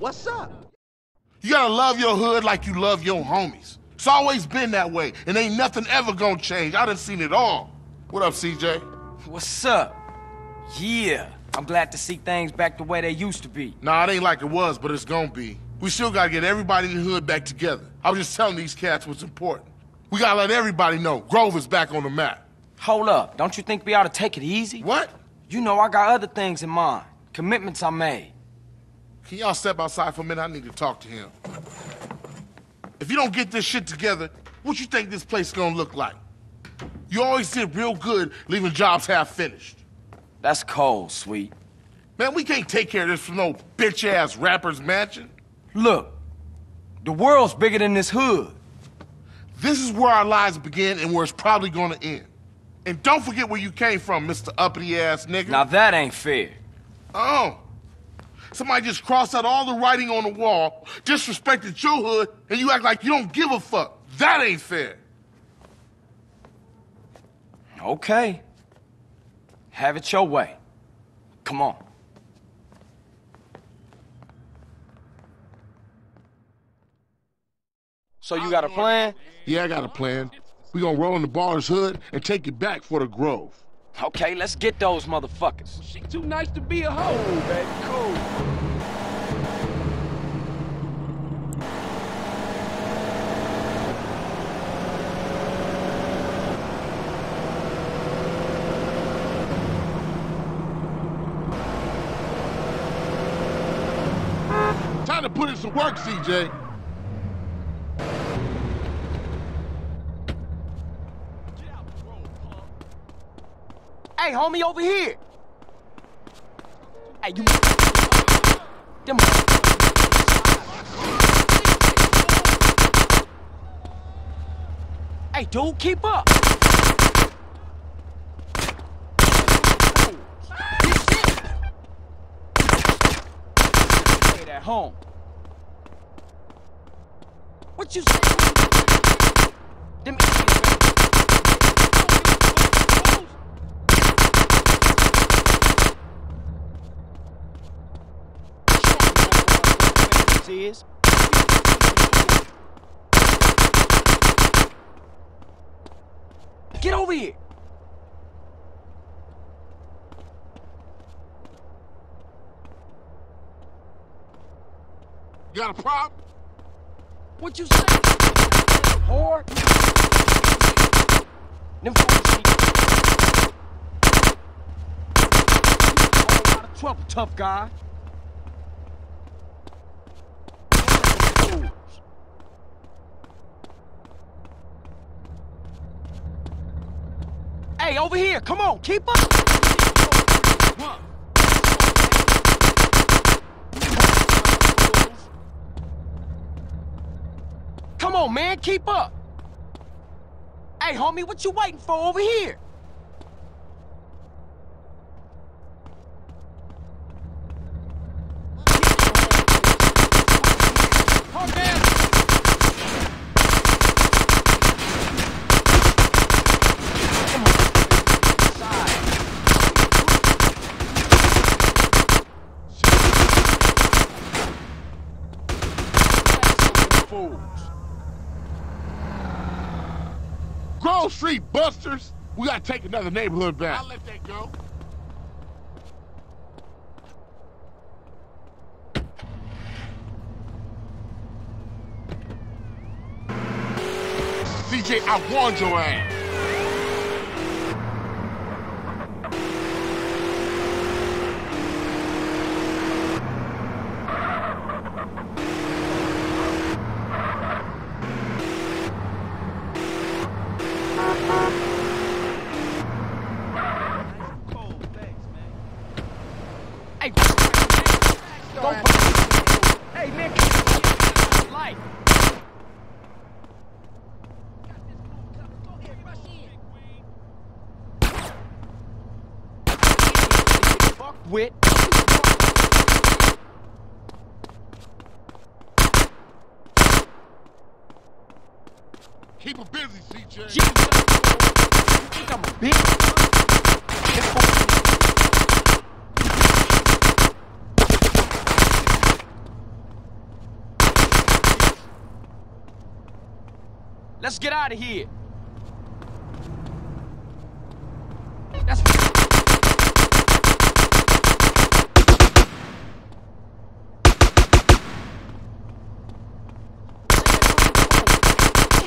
What's up? You gotta love your hood like you love your homies. It's always been that way, and ain't nothing ever gonna change. I done seen it all. What up, CJ? What's up? Yeah, I'm glad to see things back the way they used to be. Nah, it ain't like it was, but it's gonna be. We still gotta get everybody in the hood back together. I was just telling these cats what's important. We gotta let everybody know Grove is back on the map. Hold up, don't you think we ought to take it easy? What? You know I got other things in mind. Commitments I made. Can y'all step outside for a minute? I need to talk to him. If you don't get this shit together, what you think this place gonna look like? You always did real good leaving jobs half finished. That's cold, sweet. Man, we can't take care of this from no bitch-ass rapper's mansion. Look, the world's bigger than this hood. This is where our lives begin and where it's probably gonna end. And don't forget where you came from, Mr. Uppity-ass nigga. Now that ain't fair. Oh. Somebody just crossed out all the writing on the wall, disrespected your hood, and you act like you don't give a fuck. That ain't fair. Okay. Have it your way. Come on. So you got a plan? Yeah, I got a plan. We gonna roll in the Ballas hood and take it back for the Grove. Okay, let's get those motherfuckers. She too nice to be a hoe, baby. Cool. Time to put in some work, CJ. Hey, homie, over here. Hey, you. Them. Hey, dude, keep up. Stayed at home. What you say? Them is. Get over here! You got a problem? What you say? Whore? Them need a whole lot of trouble, tough guy. Hey, over here, come on, keep up! Come on, man, keep up! Hey, homie, what you waiting for over here? Fools. Grove Street Busters? We gotta take another neighborhood back. I'll let that go. CJ, I warned your ass. Hey, go Hey, man, light. Fuck with. Keep it busy, CJ. Jesus. You think I'm a bitch? Let's get out of here. That's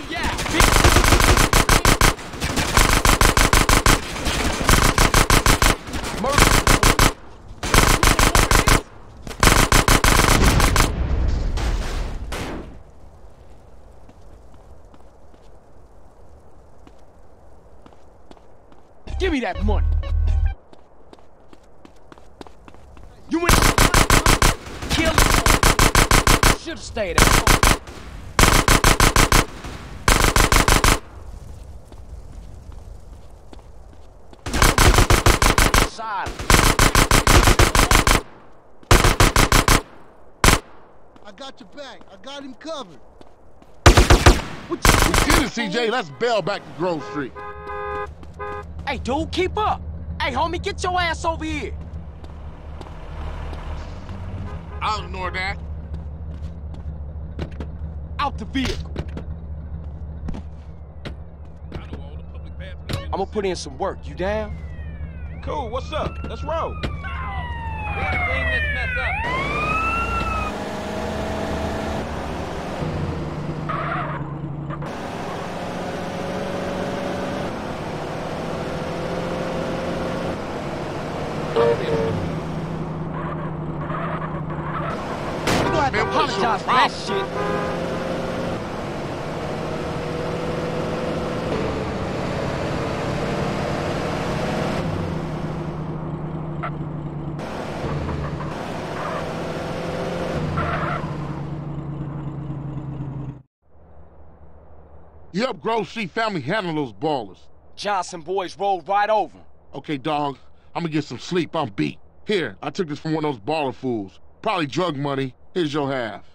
yeah, bitch. Murder. Give me that money. You went kill Should have stayed at home. I got your back. I got him covered. What you Get it, CJ. Let's bail back to Grove Street. Hey, dude, keep up. Hey, homie, get your ass over here. I'll ignore that. Out the vehicle. I'm gonna put in some work. You down? Cool, what's up? Let's roll. We gotta clean this mess up. You gonna Man, what's your apologize for that shit. Yup, Grove Street family handle those Ballas. Johnson boys rolled right over. Okay, dog. I'm gonna get some sleep. I'm beat. Here, I took this from one of those Ballas fools. Probably drug money. Here's your half.